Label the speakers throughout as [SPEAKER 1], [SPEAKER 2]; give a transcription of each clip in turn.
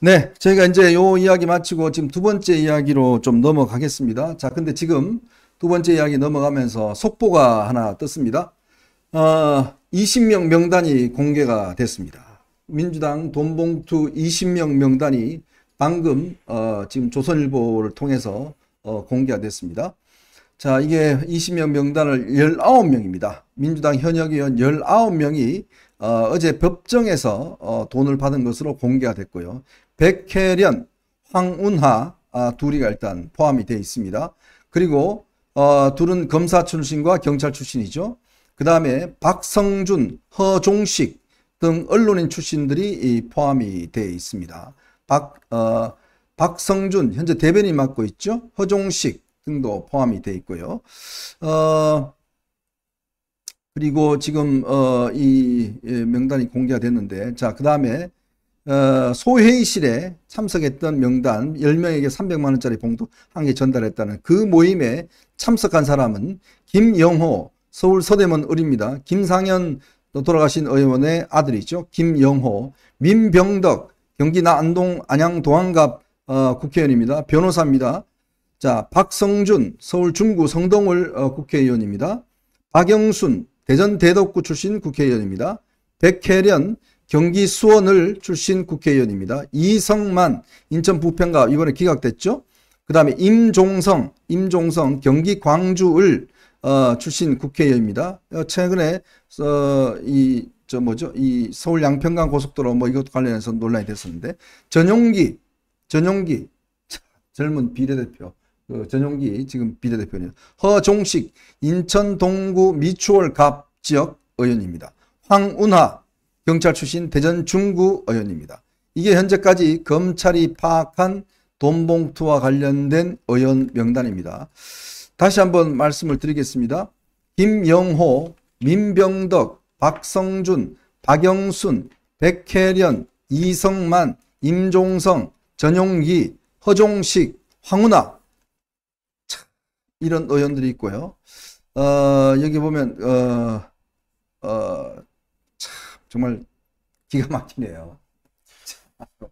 [SPEAKER 1] 네, 저희가 이제 요 이야기 마치고 지금 두 번째 이야기로 좀 넘어가겠습니다. 자, 근데 지금 두 번째 이야기 넘어가면서 속보가 하나 떴습니다. 어, 20명 명단이 공개가 됐습니다. 민주당 돈봉투 20명 명단이 방금 어, 지금 조선일보를 통해서 어, 공개가 됐습니다. 자, 이게 20명 명단을 19명입니다. 민주당 현역 의원 19명이 어, 제 법정에서 어, 돈을 받은 것으로 공개가 됐고요. 백혜련, 황운하 아, 둘이가 일단 포함이 되어 있습니다. 그리고 어, 둘은 검사 출신과 경찰 출신이죠. 그 다음에 박성준, 허종식 등 언론인 출신들이 포함이 되어 있습니다. 박, 어, 박성준 현재 대변인 맡고 있죠. 허종식 등도 포함이 되어 있고요. 어, 그리고 지금 어, 이 예, 명단이 공개가 됐는데 자, 그 다음에 어, 소회의실에 참석했던 명단 10명에게 300만 원짜리 봉투 한 개 전달했다는 그 모임에 참석한 사람은 김영호 서울 서대문 을입니다. 김상현 돌아가신 의원의 아들이죠. 김영호, 민병덕 경기 나안동 안양 동안갑 어, 국회의원입니다. 변호사입니다. 자, 박성준 서울 중구 성동을 어, 국회의원입니다. 박영순 대전 대덕구 출신 국회의원입니다. 백혜련 경기 수원을 출신 국회의원입니다. 이성만 인천 부평가 이번에 기각됐죠. 그 다음에 임종성 임종성 경기 광주을 어, 출신 국회의원입니다. 어, 최근에 어, 이저 뭐죠 이 서울 양평강 고속도로 뭐 이것 관련해서 논란이 됐었는데 전용기 전용기 젊은 비례대표 그 전용기 지금 비례대표입니다. 허종식 인천 동구 미추홀 갑 지역 의원입니다. 황운하 경찰 출신 대전 중구 의원입니다. 이게 현재까지 검찰이 파악한 돈봉투와 관련된 의원 명단입니다. 다시 한번 말씀을 드리겠습니다. 김영호, 민병덕, 박성준, 박영순, 백혜련, 이성만, 임종성, 전용기, 허종식, 황운하 이런 의원들이 있고요. 어, 여기 보면 어, 어, 참 정말 기가 막히네요.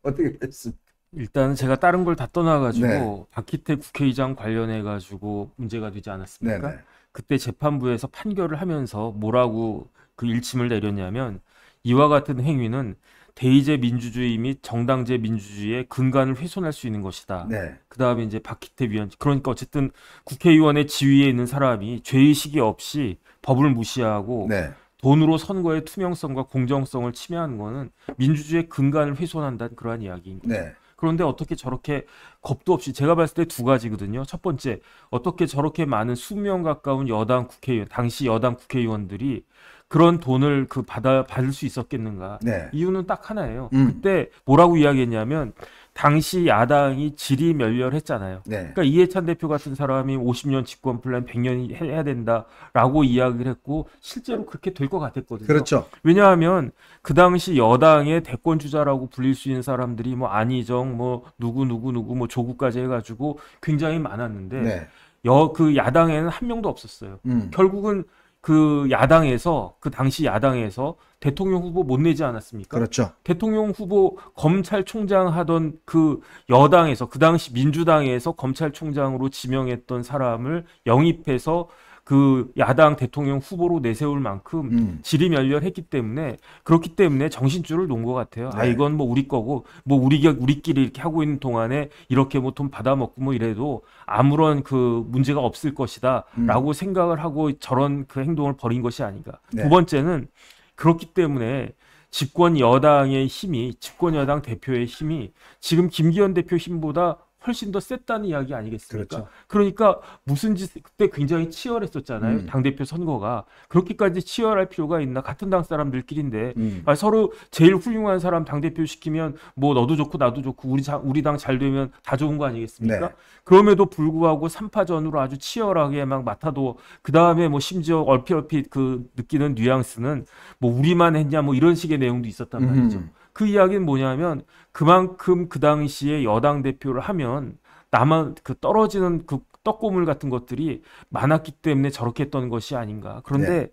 [SPEAKER 1] 어떻게 됐습니까?
[SPEAKER 2] 일단 제가 다른 걸 다 떠나가지고 네. 박희태 국회의장 관련해 가지고 문제가 되지 않았습니까? 네네. 그때 재판부에서 판결을 하면서 뭐라고 그 일침을 내렸냐면 이와 같은 행위는 대의제 민주주의 및 정당제 민주주의의 근간을 훼손할 수 있는 것이다. 네. 그 다음에 이제 박희태 위원, 그러니까 어쨌든 국회의원의 지위에 있는 사람이 죄의식이 없이 법을 무시하고 네. 돈으로 선거의 투명성과 공정성을 침해하는 것은 민주주의의 근간을 훼손한다는 그러한 이야기인 거죠. 네. 그런데 어떻게 저렇게 겁도 없이 제가 봤을 때 두 가지거든요. 첫 번째, 어떻게 저렇게 많은 수명 가까운 여당 국회의원, 당시 여당 국회의원들이 그런 돈을 그 받아 받을 수 있었겠는가? 네. 이유는 딱 하나예요. 음. 그때 뭐라고 이야기했냐면 당시 야당이 질이 멸렬했잖아요. 네. 그러니까 이해찬 대표 같은 사람이 50년 집권 플랜 100년 해야 된다라고 이야기를 했고 실제로 그렇게 될 것 같았거든요.
[SPEAKER 1] 그렇죠.
[SPEAKER 2] 왜냐하면 그 당시 여당의 대권 주자라고 불릴 수 있는 사람들이 뭐 안희정, 뭐 누구 누구 누구 뭐 조국까지 해가지고 굉장히 많았는데 네. 여그 야당에는 한 명도 없었어요. 음. 결국은 그 야당에서 그 당시 야당에서 대통령 후보 못 내지 않았습니까?
[SPEAKER 1] 그렇죠.
[SPEAKER 2] 대통령 후보 검찰총장 하던 그 여당에서 그 당시 민주당에서 검찰총장으로 지명했던 사람을 영입해서 그 야당 대통령 후보로 내세울 만큼 음. 질이 멸렬했기 때문에 그렇기 때문에 정신줄을 놓은 것 같아요. 아, 네. 아 이건 뭐 우리 거고 뭐 우리 우리끼리 이렇게 하고 있는 동안에 이렇게 뭐 돈 받아먹고 뭐 이래도 아무런 그 문제가 없을 것이다라고 음. 생각을 하고 저런 그 행동을 벌인 것이 아닌가. 네. 두 번째는 그렇기 때문에 집권 여당의 힘이 집권 여당 대표의 힘이 지금 김기현 대표 힘보다 훨씬 더 셌다는 이야기 아니겠습니까? 그렇죠. 그러니까 무슨 짓 그때 굉장히 치열했었잖아요. 음. 당 대표 선거가 그렇게까지 치열할 필요가 있나? 같은 당 사람들끼리인데 음. 아, 서로 제일 훌륭한 사람 당 대표 시키면 뭐 너도 좋고 나도 좋고 우리 자, 우리 당 잘 되면 다 좋은 거 아니겠습니까? 네. 그럼에도 불구하고 3파전으로 아주 치열하게 막 맡아도 그 다음에 뭐 심지어 얼핏 얼핏 그 느끼는 뉘앙스는 뭐 우리만 했냐 뭐 이런 식의 내용도 있었단 말이죠. 음. 그 이야기는 뭐냐면 그만큼 그 당시에 여당 대표를 하면 나만 그 떨어지는 그 떡고물 같은 것들이 많았기 때문에 저렇게 했던 것이 아닌가. 그런데 네.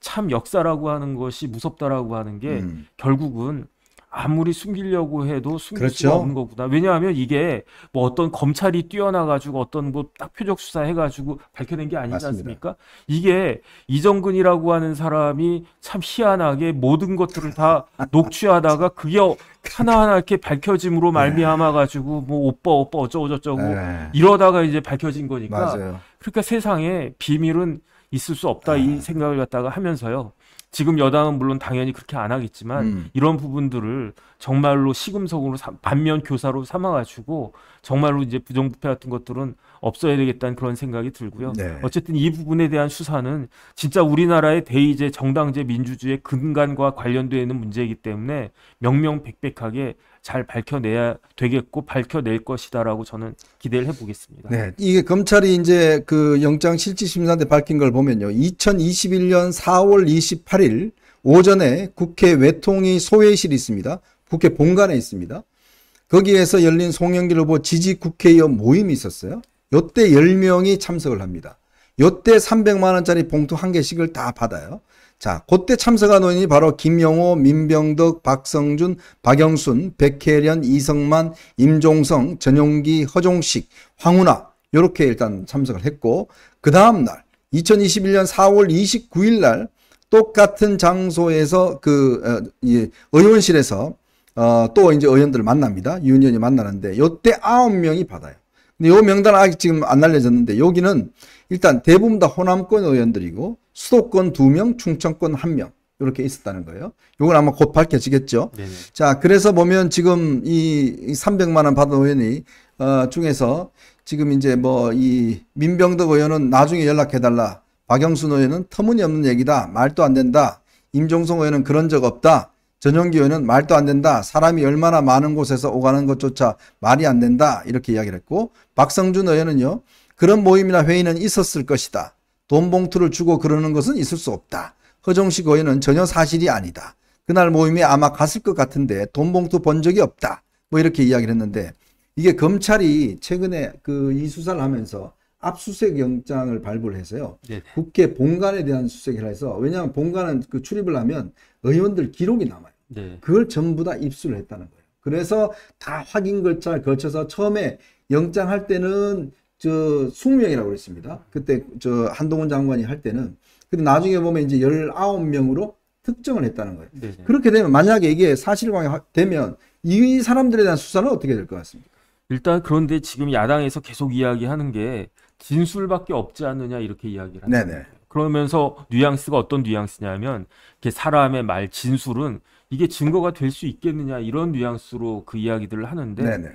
[SPEAKER 2] 참 역사라고 하는 것이 무섭다라고 하는 게 음. 결국은 아무리 숨기려고 해도 숨길
[SPEAKER 1] 그렇죠.
[SPEAKER 2] 수가 없는 거구나. 왜냐하면 이게 뭐 어떤 검찰이 뛰어나가지고 어떤 뭐 딱 표적 수사해가지고 밝혀낸 게 아니지
[SPEAKER 1] 맞습니다.
[SPEAKER 2] 않습니까? 이게 이정근이라고 하는 사람이 참 희한하게 모든 것들을 다 녹취하다가 그게 어- 하나하나 이렇게 밝혀짐으로 말미암아 가지고 뭐 오빠 오빠 어쩌고 저쩌고
[SPEAKER 1] 네.
[SPEAKER 2] 이러다가 이제 밝혀진 거니까
[SPEAKER 1] 맞아요.
[SPEAKER 2] 그러니까 세상에 비밀은 있을 수 없다
[SPEAKER 1] 아.
[SPEAKER 2] 이 생각을 갖다가 하면서요. 지금 여당은 물론 당연히 그렇게 안 하겠지만
[SPEAKER 1] 음.
[SPEAKER 2] 이런 부분들을 정말로 시금석으로 삼- 반면 교사로 삼아가지고 정말로 이제 부정부패 같은 것들은 없어야 되겠다는 그런 생각이 들고요.
[SPEAKER 1] 네.
[SPEAKER 2] 어쨌든 이 부분에 대한 수사는 진짜 우리나라의 대의제 정당제 민주주의의 근간과 관련되어 있는 문제이기 때문에 명명백백하게 잘 밝혀내야 되겠고 밝혀낼 것이다라고 저는 기대를 해보겠습니다.
[SPEAKER 1] 네, 이게 검찰이 이제 그 영장 실질 심사인데 밝힌 걸 보면요. 2021년 4월 28일 오전에 국회 외통위 소회실이 있습니다. 국회 본관에 있습니다. 거기에서 열린 송영길 후보 지지 국회의원 모임이 있었어요. 요때 10명이 참석을 합니다. 요때 300만 원짜리 봉투 한 개씩을 다 받아요. 자, 그때 참석한 의원이 바로 김영호, 민병덕, 박성준, 박영순, 백혜련, 이성만, 임종성, 전용기, 허종식, 황운하 요렇게 일단 참석을 했고 그 다음 날 2021년 4월 29일 날 똑같은 장소에서 그 어, 이 의원실에서 어, 또 이제 의원들을 만납니다. 윤 의원이 만나는데 요때 아홉 명이 받아요. 근데 요 명단은 아직 지금 안 알려졌는데 여기는 일단 대부분 다 호남권 의원들이고 수도권 두 명, 충청권 한명 이렇게 있었다는 거예요. 요건 아마 곧 밝혀지겠죠.
[SPEAKER 2] 네네.
[SPEAKER 1] 자, 그래서 보면 지금 이, 이 300만 원 받은 의원이 어, 중에서 지금 이제 뭐 이 민병덕 의원은 나중에 연락해달라. 박영순 의원은 터무니없는 얘기다. 말도 안 된다. 임종성 의원은 그런 적 없다. 전용기 의원은 말도 안 된다. 사람이 얼마나 많은 곳에서 오가는 것조차 말이 안 된다. 이렇게 이야기를 했고 박성준 의원은요. 그런 모임이나 회의는 있었을 것이다. 돈 봉투를 주고 그러는 것은 있을 수 없다. 허정식 의원은 전혀 사실이 아니다. 그날 모임에 아마 갔을 것 같은데 돈 봉투 본 적이 없다. 뭐 이렇게 이야기를 했는데 이게 검찰이 최근에 그 이 수사를 하면서 압수수색 영장을 발부를 해서요.
[SPEAKER 2] 네네.
[SPEAKER 1] 국회 본관에 대한 수색을 해서 왜냐하면 본관은 그 출입을 하면 의원들 기록이 남아요.
[SPEAKER 2] 네.
[SPEAKER 1] 그걸 전부 다 입수를 했다는 거예요. 그래서 다 확인 절차를 거쳐서 처음에 영장 할 때는 저 20명이라고 그랬습니다. 그때 저 한동훈 장관이 할 때는 근데 나중에 보면 이제 19명으로 특정을 했다는 거예요.
[SPEAKER 2] 네네.
[SPEAKER 1] 그렇게 되면 만약에 이게 사실관계 확- 되면 이 사람들에 대한 수사는 어떻게 될 것 같습니까?
[SPEAKER 2] 일단 그런데 지금 야당에서 계속 이야기하는 게 진술밖에 없지 않느냐 이렇게 이야기를 하는
[SPEAKER 1] 네네.
[SPEAKER 2] 거예요. 그러면서 뉘앙스가 어떤 뉘앙스냐면 이렇게 사람의 말 진술은 이게 증거가 될 수 있겠느냐 이런 뉘앙스로 그 이야기들을 하는데
[SPEAKER 1] 네네.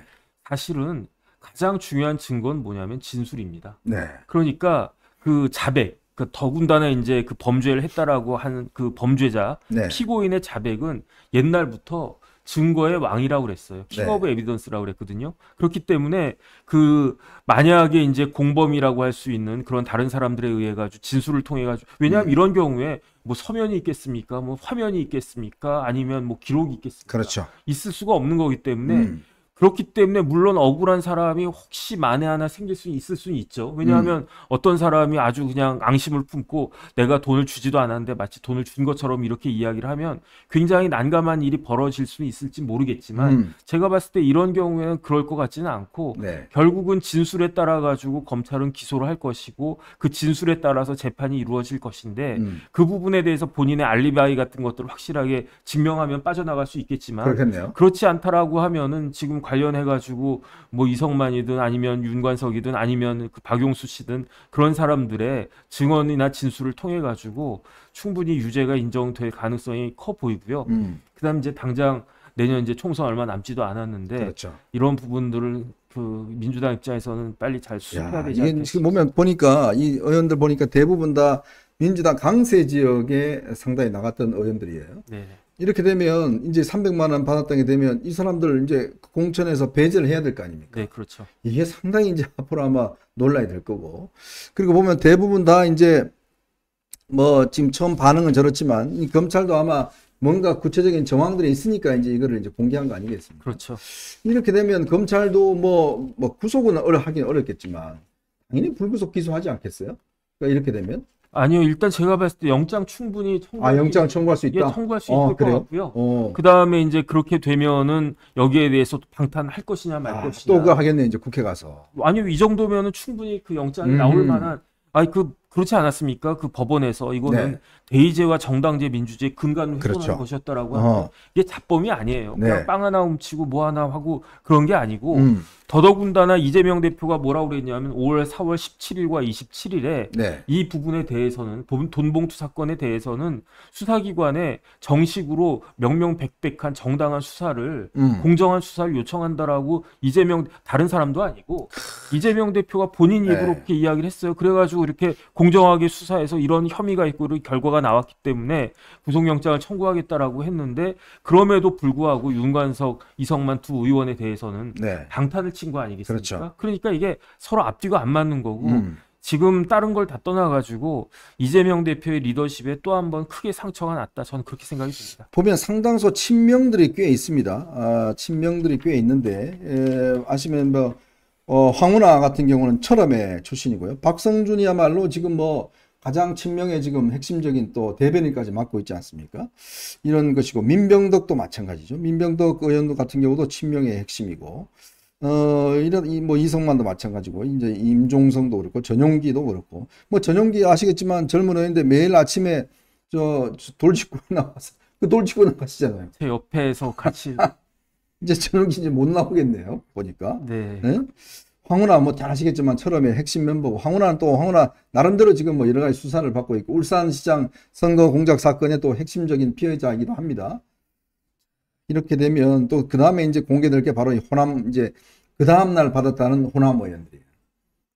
[SPEAKER 2] 사실은 가장 중요한 증거는 뭐냐면 진술입니다.
[SPEAKER 1] 네.
[SPEAKER 2] 그러니까 그 자백, 그 더군다나 이제 그 범죄를 했다라고 하는 그 범죄자
[SPEAKER 1] 네.
[SPEAKER 2] 피고인의 자백은 옛날부터 증거의 왕이라고 그랬어요. King
[SPEAKER 1] 네.
[SPEAKER 2] of evidence라고 그랬거든요. 그렇기 때문에 그 만약에 이제 공범이라고 할 수 있는 그런 다른 사람들에 의해 가지고 진술을 통해 가지고 왜냐하면
[SPEAKER 1] 음.
[SPEAKER 2] 이런 경우에 뭐 서면이 있겠습니까? 뭐 화면이 있겠습니까? 아니면 뭐 기록이 있겠습니까?
[SPEAKER 1] 그렇죠.
[SPEAKER 2] 있을 수가 없는 거기 때문에
[SPEAKER 1] 음.
[SPEAKER 2] 그렇기 때문에 물론 억울한 사람이 혹시 만에 하나 생길 수 있을 수는 있죠. 왜냐하면 어떤 사람이 아주 그냥 앙심을 품고 내가 돈을 주지도 않았는데 마치 돈을 준 것처럼 이렇게 이야기를 하면 굉장히 난감한 일이 벌어질 수는 있을지 모르겠지만
[SPEAKER 1] 음.
[SPEAKER 2] 제가 봤을 때 이런 경우에는 그럴 것 같지는 않고
[SPEAKER 1] 네.
[SPEAKER 2] 결국은 진술에 따라 가지고 검찰은 기소를 할 것이고 그 진술에 따라서 재판이 이루어질 것인데
[SPEAKER 1] 음.
[SPEAKER 2] 그 부분에 대해서 본인의 알리바이 같은 것들을 확실하게 증명하면 빠져나갈 수 있겠지만
[SPEAKER 1] 그렇겠네요.
[SPEAKER 2] 그렇지 않다라고 하면은 지금 관련해 가지고 뭐 이성만이든 아니면 윤관석이든 아니면 그 박용수 씨든 그런 사람들의 증언이나 진술을 통해 가지고 충분히 유죄가 인정될 가능성이 커 보이고요.
[SPEAKER 1] 음.
[SPEAKER 2] 그 다음 이제 당장 내년 이제 총선 얼마 남지도 않았는데
[SPEAKER 1] 그렇죠.
[SPEAKER 2] 이런 부분들을 그 민주당 입장에서는 빨리 잘 수습해야
[SPEAKER 1] 야,
[SPEAKER 2] 되지 않겠습니까?
[SPEAKER 1] 지금 보면 보니까 이 의원들 보니까 대부분 다 민주당 강세 지역에 상당히 나갔던 의원들이에요.
[SPEAKER 2] 네.
[SPEAKER 1] 이렇게 되면 이제 300만 원 받았다게 되면 이 사람들 이제 공천에서 배제를 해야 될 거 아닙니까?
[SPEAKER 2] 네, 그렇죠.
[SPEAKER 1] 이게 상당히 이제 앞으로 아마 논란이 될 거고. 그리고 보면 대부분 다 이제 뭐 지금 처음 반응은 저렇지만 이 검찰도 아마 뭔가 구체적인 정황들이 있으니까 이제 이거를 이제 공개한 거 아니겠습니까?
[SPEAKER 2] 그렇죠.
[SPEAKER 1] 이렇게 되면 검찰도 뭐, 뭐 구속은 어려 하긴 어렵겠지만 당연히 불구속 기소하지 않겠어요? 그러니까 이렇게 되면
[SPEAKER 2] 아니요, 일단 제가 봤을 때 영장 충분히 청구
[SPEAKER 1] 아, 영장 청구할 수
[SPEAKER 2] 예,
[SPEAKER 1] 있다.
[SPEAKER 2] 청구할 수
[SPEAKER 1] 어,
[SPEAKER 2] 있을 것
[SPEAKER 1] 그래요?
[SPEAKER 2] 같고요.
[SPEAKER 1] 어.
[SPEAKER 2] 그 다음에 이제 그렇게 되면은 여기에 대해서 방탄할 것이냐 말
[SPEAKER 1] 아,
[SPEAKER 2] 것이냐.
[SPEAKER 1] 또 그거 하겠네 이제 국회 가서.
[SPEAKER 2] 아니요, 이 정도면은 충분히 그 영장이
[SPEAKER 1] 음.
[SPEAKER 2] 나올 만한, 아니, 그, 그렇지 않았습니까? 그 법원에서 이거는
[SPEAKER 1] 네.
[SPEAKER 2] 대의제와 정당제 민주주의 근간을 훼손하는
[SPEAKER 1] 그렇죠.
[SPEAKER 2] 것이었다라고
[SPEAKER 1] 어.
[SPEAKER 2] 하면 이게 자범이 아니에요. 그냥
[SPEAKER 1] 네.
[SPEAKER 2] 빵 하나 훔치고 뭐 하나 하고 그런 게 아니고
[SPEAKER 1] 음.
[SPEAKER 2] 더더군다나 이재명 대표가 뭐라고 그랬냐면 5월 4월 17일과 27일에
[SPEAKER 1] 네.
[SPEAKER 2] 이 부분에 대해서는 돈- 돈봉투 사건에 대해서는 수사기관에 정식으로 명명백백한 정당한 수사를
[SPEAKER 1] 음.
[SPEAKER 2] 공정한 수사를 요청한다라고 이재명 다른 사람도 아니고 이재명 대표가 본인 입으로
[SPEAKER 1] 네.
[SPEAKER 2] 그렇게 이야기를 했어요. 그래가지고 이렇게 공정하게 수사해서 이런 혐의가 있고 이런 결과가 나왔기 때문에 구속영장을 청구하겠다라고 했는데 그럼에도 불구하고 윤관석, 이성만 두 의원에 대해서는
[SPEAKER 1] 네.
[SPEAKER 2] 방탄을 친 거 아니겠습니까?
[SPEAKER 1] 그렇죠.
[SPEAKER 2] 러니까 이게 서로 앞뒤가 안 맞는 거고
[SPEAKER 1] 음.
[SPEAKER 2] 지금 다른 걸 다 떠나가지고 이재명 대표의 리더십에 또 한 번 크게 상처가 났다. 저는 그렇게 생각이 듭니다.
[SPEAKER 1] 보면 상당수 친명들이 꽤 있습니다. 아, 친명들이 꽤 있는데 에, 아시면 뭐 어, 황운하 같은 경우는 철험의 출신이고요. 박성준이야말로 지금 뭐 가장 친명의 지금 핵심적인 또 대변인까지 맡고 있지 않습니까? 이런 것이고 민병덕도 마찬가지죠. 민병덕 의원 같은 경우도 친명의 핵심이고 어 이런 이 뭐 이성만도 마찬가지고 이제 임종성도 그렇고 전용기도 그렇고 뭐 전용기 아시겠지만 젊은 의원인데 매일 아침에 저 돌직구 나와서 그 돌직구 나가시잖아요.
[SPEAKER 2] 제 옆에서 같이
[SPEAKER 1] 이제 전용기 이제 못 나오겠네요. 보니까.
[SPEAKER 2] 네.
[SPEAKER 1] 예? 황운하 뭐 잘 아시겠지만 철험의 핵심 멤버고 황운하는 또 황운하 나름대로 지금 뭐 여러 가지 수사를 받고 있고 울산시장 선거 공작 사건의 또 핵심적인 피해자이기도 합니다. 이렇게 되면 또 그 다음에 이제 공개될 게 바로 이 호남 이제 그 다음 날 받았다는 호남 의원들이에요.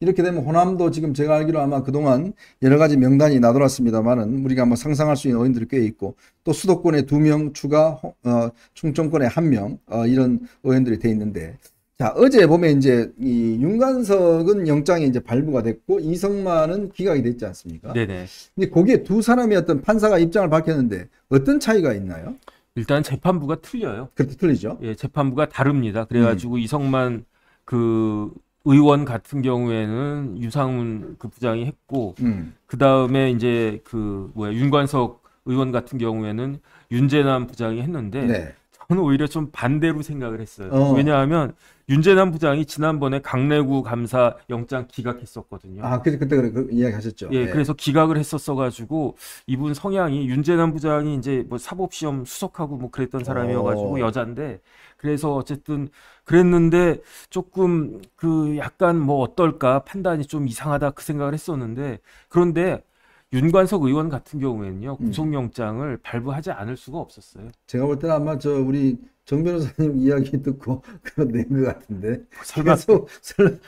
[SPEAKER 1] 이렇게 되면 호남도 지금 제가 알기로 아마 그동안 여러 가지 명단이 나돌았습니다만은 우리가 뭐 상상할 수 있는 의원들이 꽤 있고 또 수도권에 두 명 추가 호- 어, 충청권에 한명 어, 이런 의원들이 돼 있는데 자, 어제 보면 이제 이 윤관석은 영장이 이제 발부가 됐고 이성만은 기각이 됐지 않습니까?
[SPEAKER 2] 네네.
[SPEAKER 1] 근데 거기에 두 사람이 어떤 판사가 입장을 밝혔는데 어떤 차이가 있나요?
[SPEAKER 2] 일단 재판부가 틀려요.
[SPEAKER 1] 그렇게 틀리죠?
[SPEAKER 2] 예, 재판부가 다릅니다.
[SPEAKER 1] 음.
[SPEAKER 2] 그래가지고 이성만 그 의원 같은 경우에는 유상훈 그 부장이 했고
[SPEAKER 1] 음.
[SPEAKER 2] 그 다음에 이제 그 뭐야 윤관석 의원 같은 경우에는 윤재남 부장이 했는데
[SPEAKER 1] 네.
[SPEAKER 2] 저는 오히려 좀 반대로 생각을 했어요.
[SPEAKER 1] 어.
[SPEAKER 2] 왜냐하면 윤재남 부장이 지난번에 강내구 감사 영장 기각했었거든요.
[SPEAKER 1] 아, 그, 그때 그래, 그 이야기 하셨죠?
[SPEAKER 2] 예,
[SPEAKER 1] 네.
[SPEAKER 2] 그래서 기각을 했었어가지고 이분 성향이 윤재남 부장이 이제 뭐 사법시험 수석하고 뭐 그랬던 사람이어가지고
[SPEAKER 1] 어.
[SPEAKER 2] 여잔데 그래서 어쨌든 그랬는데 조금 그 약간 뭐 어떨까 판단이 좀 이상하다 그 생각을 했었는데 그런데 윤관석 의원 같은 경우에는요
[SPEAKER 1] 음.
[SPEAKER 2] 구속영장을 발부하지 않을 수가 없었어요.
[SPEAKER 1] 제가 볼 때는 아마 저 우리 정 변호사님 이야기 듣고 그거 낸것 같은데.
[SPEAKER 2] 설마
[SPEAKER 1] 그래서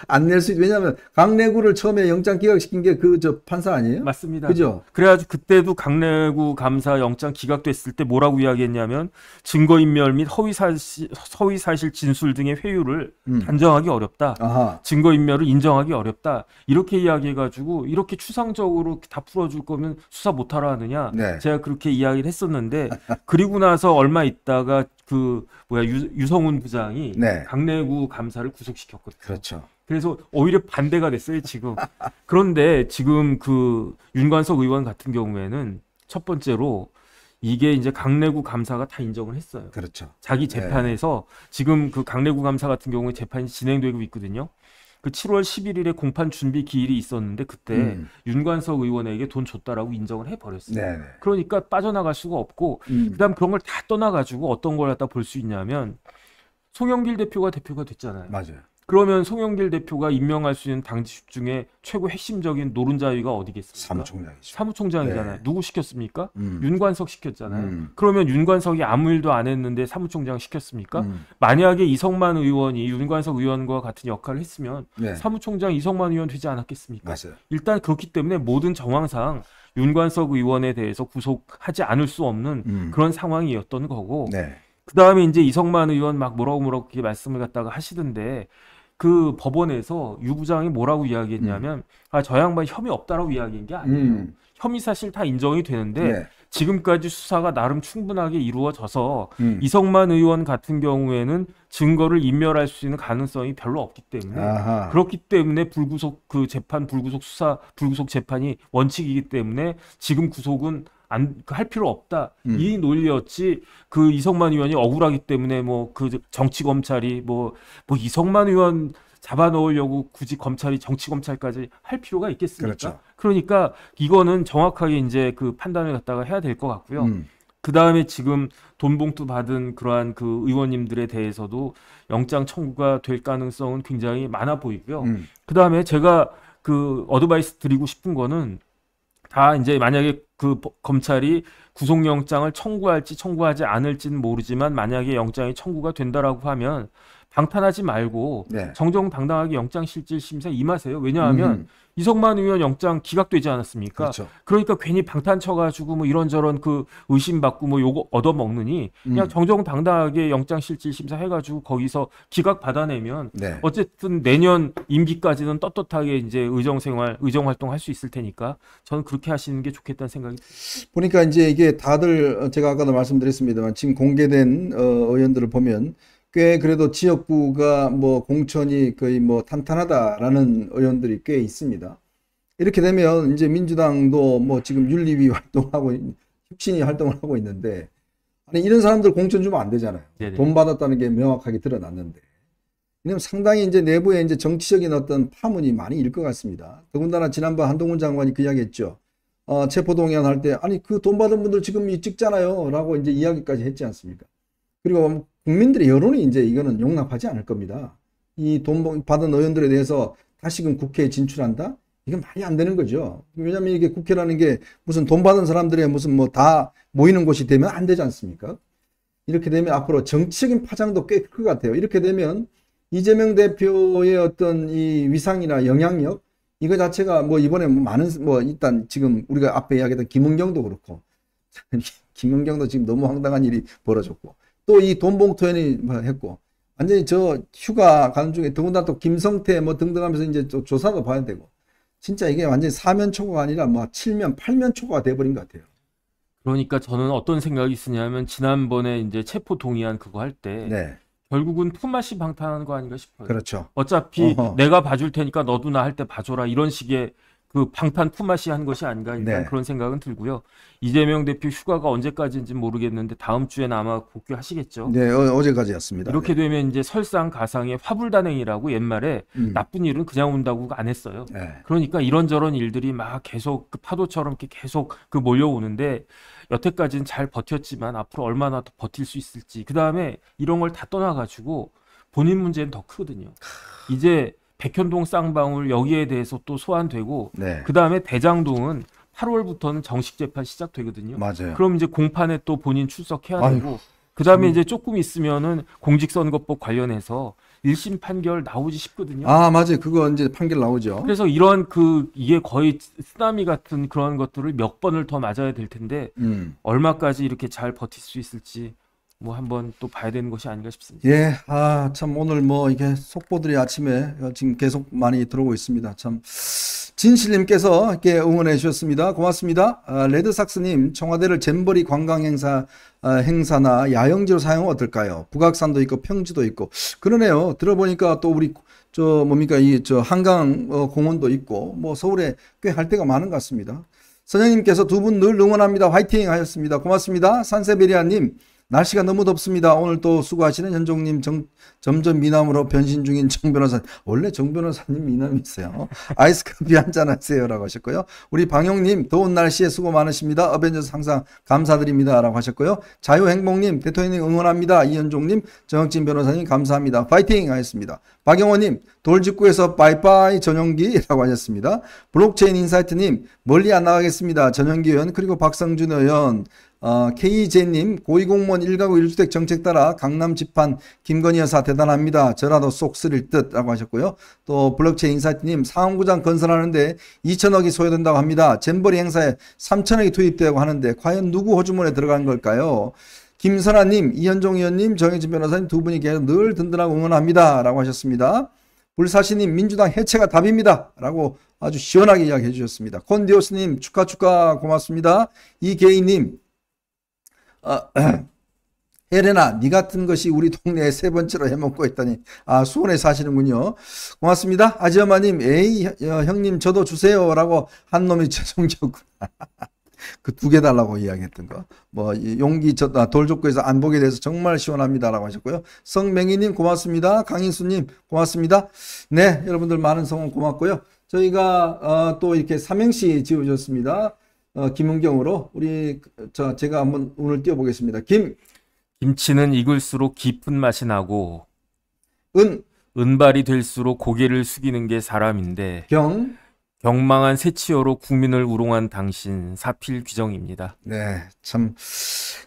[SPEAKER 1] 안낼 수, 있 왜냐하면 강내구를 처음에 영장 기각시킨 게 그 저 판사 아니에요?
[SPEAKER 2] 맞습니다.
[SPEAKER 1] 그죠?
[SPEAKER 2] 그래가지고 그때도 강내구 감사 영장 기각됐을 때 뭐라고 이야기했냐면 증거 인멸 및 허위 사실, 허위 사실 진술 등의 회유를
[SPEAKER 1] 음.
[SPEAKER 2] 단정하기 어렵다.
[SPEAKER 1] 아하.
[SPEAKER 2] 증거 인멸을 인정하기 어렵다. 이렇게 이야기해가지고 이렇게 추상적으로 다 풀어줄 거면 수사 못하라 하느냐.
[SPEAKER 1] 네.
[SPEAKER 2] 제가 그렇게 이야기를 했었는데 그리고 나서 얼마 있다가 그 뭐야 유, 유성훈 부장이
[SPEAKER 1] 네.
[SPEAKER 2] 강내구 감사를 구속시켰거든요.
[SPEAKER 1] 그렇죠.
[SPEAKER 2] 그래서 오히려 반대가 됐어요, 지금. 그런데 지금 그 윤관석 의원 같은 경우에는 첫 번째로 이게 이제 강내구 감사가 다 인정을 했어요.
[SPEAKER 1] 그렇죠.
[SPEAKER 2] 자기 재판에서 지금 그 강내구 감사 같은 경우에 재판이 진행되고 있거든요. 그 7월 11일에 공판 준비 기일이 있었는데 그때
[SPEAKER 1] 음.
[SPEAKER 2] 윤관석 의원에게 돈 줬다라고 인정을 해버렸어요.
[SPEAKER 1] 네네.
[SPEAKER 2] 그러니까 빠져나갈 수가 없고
[SPEAKER 1] 음.
[SPEAKER 2] 그다음 그런 걸 다 떠나가지고 어떤 걸 갖다 볼 수 있냐면 송영길 대표가 대표가 됐잖아요.
[SPEAKER 1] 맞아요.
[SPEAKER 2] 그러면 송영길 대표가 임명할 수 있는 당직 중에 최고 핵심적인 노른자위가 어디겠습니까?
[SPEAKER 1] 사무총장이죠.
[SPEAKER 2] 사무총장이잖아요.
[SPEAKER 1] 네.
[SPEAKER 2] 누구 시켰습니까?
[SPEAKER 1] 음.
[SPEAKER 2] 윤관석 시켰잖아요.
[SPEAKER 1] 음.
[SPEAKER 2] 그러면 윤관석이 아무 일도 안 했는데 사무총장 시켰습니까?
[SPEAKER 1] 음.
[SPEAKER 2] 만약에 이성만 의원이 윤관석 의원과 같은 역할을 했으면
[SPEAKER 1] 네.
[SPEAKER 2] 사무총장 이성만 의원 되지 않았겠습니까?
[SPEAKER 1] 맞아요.
[SPEAKER 2] 일단 그렇기 때문에 모든 정황상 윤관석 의원에 대해서 구속하지 않을 수 없는
[SPEAKER 1] 음.
[SPEAKER 2] 그런 상황이었던 거고
[SPEAKER 1] 네.
[SPEAKER 2] 그 다음에 이제 이성만 의원 막 뭐라고 뭐라고 이렇게 말씀을 갖다가 하시던데 그 법원에서 유 부장이 뭐라고 이야기했냐면 아저 양반 혐의 없다라고 이야기한 게 아니에요.
[SPEAKER 1] 음.
[SPEAKER 2] 혐의 사실 다 인정이 되는데
[SPEAKER 1] 네.
[SPEAKER 2] 지금까지 수사가 나름 충분하게 이루어져서
[SPEAKER 1] 음.
[SPEAKER 2] 이성만 의원 같은 경우에는 증거를 인멸할 수 있는 가능성이 별로 없기 때문에
[SPEAKER 1] 아하.
[SPEAKER 2] 그렇기 때문에 불구속 그 재판 불구속 수사 불구속 재판이 원칙이기 때문에 지금 구속은 안 할 필요 없다
[SPEAKER 1] 음.
[SPEAKER 2] 이 논리였지 그 이성만 의원이 억울하기 때문에 뭐 그 정치 검찰이 뭐뭐 이성만 의원 잡아 넣으려고 굳이 검찰이 정치 검찰까지 할 필요가 있겠습니까?
[SPEAKER 1] 그렇죠.
[SPEAKER 2] 그러니까 이거는 정확하게 이제 그 판단을 갖다가 해야 될 것 같고요.
[SPEAKER 1] 음.
[SPEAKER 2] 그 다음에 지금 돈 봉투 받은 그러한 그 의원님들에 대해서도 영장 청구가 될 가능성은 굉장히 많아 보이고요.
[SPEAKER 1] 음.
[SPEAKER 2] 그 다음에 제가 그 어드바이스 드리고 싶은 거는 다 이제 만약에 그 버- 검찰이 구속영장을 청구할지 청구하지 않을지는 모르지만 만약에 영장이 청구가 된다라고 하면 방탄하지 말고
[SPEAKER 1] 네.
[SPEAKER 2] 정정당당하게 영장실질심사 임하세요. 왜냐하면
[SPEAKER 1] 음.
[SPEAKER 2] 이성만 의원 영장 기각되지 않았습니까?
[SPEAKER 1] 그렇죠.
[SPEAKER 2] 그러니까 괜히 방탄 쳐가지고 뭐 이런저런 그 의심받고 뭐 요거 얻어먹느니 그냥
[SPEAKER 1] 음.
[SPEAKER 2] 정정당당하게 영장실질심사 해가지고 거기서 기각 받아내면
[SPEAKER 1] 네.
[SPEAKER 2] 어쨌든 내년 임기까지는 떳떳하게 이제 의정생활, 의정활동 할 수 있을 테니까 저는 그렇게 하시는 게 좋겠다는 생각이 듭니다.
[SPEAKER 1] 보니까 이제 이게 다들 어, 제가 아까도 말씀드렸습니다만 지금 공개된 어, 의원들을 보면 꽤 그래도 지역구가 뭐 공천이 거의 뭐 탄탄하다라는 의원들이 꽤 있습니다. 이렇게 되면 이제 민주당도 뭐 지금 윤리위 활동하고 있- 혁신위 활동을 하고 있는데 아니 이런 사람들 공천 주면 안 되잖아요.
[SPEAKER 2] 네네.
[SPEAKER 1] 돈 받았다는 게 명확하게 드러났는데. 왜냐면 상당히 이제 내부에 이제 정치적인 어떤 파문이 많이 일 것 같습니다. 더군다나 지난번 한동훈 장관이 그 이야기 했죠. 어, 체포동의안 할 때, 아니, 그 돈 받은 분들 지금 이 찍잖아요. 라고 이제 이야기까지 했지 않습니까? 그리고 국민들의 여론이 이제 이거는 용납하지 않을 겁니다. 이 돈 받은 의원들에 대해서 다시금 국회에 진출한다? 이건 말이 안 되는 거죠. 왜냐면 이게 국회라는 게 무슨 돈 받은 사람들의 무슨 뭐 다 모이는 곳이 되면 안 되지 않습니까? 이렇게 되면 앞으로 정치적인 파장도 꽤 클 것 같아요. 이렇게 되면 이재명 대표의 어떤 이 위상이나 영향력 이거 자체가 뭐 이번에 뭐 많은 뭐 일단 지금 우리가 앞에 이야기했던 김은경도 그렇고 김은경도 지금 너무 황당한 일이 벌어졌고 또 이 돈봉투연이 뭐 했고 완전히 저 휴가 가는 중에 더군다나 또 김성태 뭐 등등 하면서 이제 또 조사도 봐야 되고 진짜 이게 완전히 사면 초과가 아니라 뭐 칠면 팔면 초과가 돼버린 것 같아요.
[SPEAKER 2] 그러니까 저는 어떤 생각이 있으냐면 지난번에 이제 체포 동의안 그거 할때
[SPEAKER 1] 네,
[SPEAKER 2] 결국은 품맛이 방탄하는 거 아닌가 싶어요.
[SPEAKER 1] 그렇죠.
[SPEAKER 2] 어차피
[SPEAKER 1] 어허.
[SPEAKER 2] 내가 봐줄 테니까 너도 나 할 때 봐줘라 이런 식의 그 방탄 품맛이 한 것이 아닌가
[SPEAKER 1] 네.
[SPEAKER 2] 그런 생각은 들고요. 이재명 대표 휴가가 언제까지인지 모르겠는데 다음 주에는 아마 복귀하시겠죠.
[SPEAKER 1] 네, 어, 제까지였습니다
[SPEAKER 2] 이렇게 되면 이제 설상 가상의 화불단행이라고 옛말에
[SPEAKER 1] 음.
[SPEAKER 2] 나쁜 일은 그냥 온다고 안 했어요.
[SPEAKER 1] 네.
[SPEAKER 2] 그러니까 이런저런 일들이 막 계속 그 파도처럼 이렇게 계속 그 몰려오는데 여태까지는 잘 버텼지만 앞으로 얼마나 더 버틸 수 있을지 그 다음에 이런 걸 다 떠나가지고 본인 문제는 더 크거든요. 이제 백현동 쌍방울 여기에 대해서 또 소환되고
[SPEAKER 1] 네.
[SPEAKER 2] 그 다음에 대장동은 8월부터는 정식 재판 시작되거든요.
[SPEAKER 1] 맞아요.
[SPEAKER 2] 그럼 이제 공판에 또 본인 출석해야
[SPEAKER 1] 아이고,
[SPEAKER 2] 되고 그 다음에 이제 조금 있으면은 공직선거법 관련해서 1심 판결 나오지 싶거든요.
[SPEAKER 1] 아, 맞아요. 그거 이제 판결 나오죠.
[SPEAKER 2] 그래서 이런 그 이게 거의 쓰나미 같은 그런 것들을 몇 번을 더 맞아야 될 텐데
[SPEAKER 1] 음.
[SPEAKER 2] 얼마까지 이렇게 잘 버틸 수 있을지 뭐 한번 또 봐야 되는 것이 아닌가 싶습니다.
[SPEAKER 1] 예, 아, 참, 오늘 뭐, 이게 속보들이 아침에 어, 지금 계속 많이 들어오고 있습니다. 참, 진실님께서 이렇게 응원해 주셨습니다. 고맙습니다. 아, 레드삭스님, 청와대를 잼버리 관광 행사, 아, 행사나 야영지로 사용하면 어떨까요? 북악산도 있고 평지도 있고. 그러네요. 들어보니까 또 우리, 저, 뭡니까, 이, 저, 한강 어, 공원도 있고, 뭐, 서울에 꽤 할 데가 많은 것 같습니다. 선생님께서 두 분 늘 응원합니다. 화이팅 하셨습니다. 고맙습니다. 산세베리아님, 날씨가 너무 덥습니다. 오늘 또 수고하시는 현종님 정, 점점 미남으로 변신 중인 정 변호사님. 원래 정 변호사님 미남이 있어요. 아이스 커피 한잔 하세요. 라고 하셨고요. 우리 방용님 더운 날씨에 수고 많으십니다. 어벤져스 항상 감사드립니다. 라고 하셨고요. 자유행복님 대통령님 응원합니다. 이현종님 정혁진 변호사님 감사합니다. 파이팅 하셨습니다. 박영호님 돌직구에서 빠이빠이 전용기라고 하셨습니다. 블록체인 인사이트님 멀리 안 나가겠습니다. 전용기 의원 그리고 박성준 의원 어, KJ님 고위공무원 1가구 1주택 정책 따라 강남 집판 김건희 여사 대단 합니다. 저라도 속 쓰릴 듯라고 하셨고요. 또 블록체인 인사이트님 상암구장 건설하는데 2천억이 소요된다고 합니다. 잼버리 행사에 3천억이 투입되고 하는데 과연 누구 호주머니에 들어간 걸까요? 김선아님, 이현종 의원님, 정혜진 변호사님 두 분이 계속 늘 든든하고 응원합니다. 라고 하셨습니다. 불사시님 민주당 해체가 답입니다. 라고 아주 시원하게 이야기해 주셨습니다. 콘디오스님 축하 축하 고맙습니다. 이계희님 어, 혜련아 니 같은 것이 우리 동네에 세 번째로 해먹고 있다니 아 수원에 사시는군요. 고맙습니다. 아지엄마님 에이 어, 형님 저도 주세요 라고 한 놈이 죄송졌구나. 그 두 개 달라고 이야기했던 거. 뭐이 용기 저 아, 돌족구에서 안 보게 돼서 정말 시원합니다라고 하셨고요. 성맹이님 고맙습니다. 강인수님 고맙습니다. 네 여러분들 많은 성원 고맙고요. 저희가 어, 또 이렇게 삼행시 지어줬습니다. 어, 김은경으로 우리 저 제가 한번 오늘 띄워보겠습니다.
[SPEAKER 2] 김 치는 익을수록 깊은 맛이 나고
[SPEAKER 1] 김은
[SPEAKER 2] 은발이 될수록 고개를 숙이는 게 사람인데
[SPEAKER 1] 경
[SPEAKER 2] 경망한 새치어로 국민을 우롱한 당신 사필 규정입니다.
[SPEAKER 1] 네, 참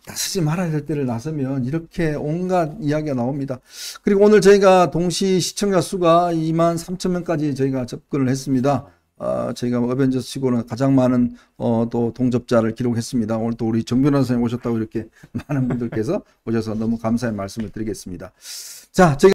[SPEAKER 1] 나서지 말아야 될 때를 나서면 이렇게 온갖 이야기가 나옵니다. 그리고 오늘 저희가 동시 시청자 수가 2만 3천 명까지 저희가 접근을 했습니다. 어, 저희가 어벤져스 치고는 가장 많은 어, 또 동접자를 기록했습니다. 오늘 또 우리 정 변호사님 오셨다고 이렇게 많은 분들께서 오셔서 너무 감사의 말씀을 드리겠습니다. 자, 저희